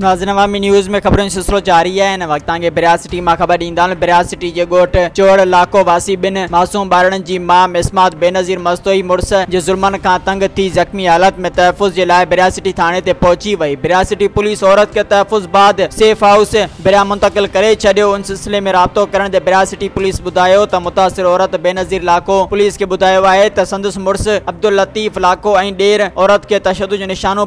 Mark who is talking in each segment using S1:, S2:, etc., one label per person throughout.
S1: नाज़िन अवामी news में ख़बरुनि सिलसिलो जारी आहे हिन वक़्तु तव्हांखे बिराज सिटी माँ ख़बर ॾींदा आहियूं बिराज सिटी जे ॻोठ चोड़ इलाइक़ो वासी ॿिनि मासूम ॿारनि जी माउ मिसमात बेनज़ीर मस्तोई मुड़ुस। जे ज़ुल्मनि खां तंग थी ज़ख़्मी हालत में तहफ़ुज़ जे लाइ बिराज सिटी थाणे ते पहुची वई। बिराज सिटी पुलिस औरत खे तहफ़ुज़ बाद सेफ़ हाउस बिरा मुंतकिल करे उन सिलसिले में राब्तो करण ते बिराज सिटी पुलिस ॿुधायो। त मुतासिर औरत बेनज़ीर इलाइक़ो पुलिस खे ॿुधायो आहे। त संदसि मुड़ुस अब्दुल लतीफ़ इलाइक़ो ऐं औरत खे तशद निशानो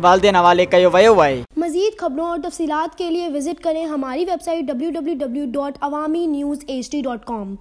S1: वालदे हवाले कयो वियो है
S2: मजीद खबरों और तफसीत के लिए विज़िट करें हमारी website W W W dot Awami news H D dot com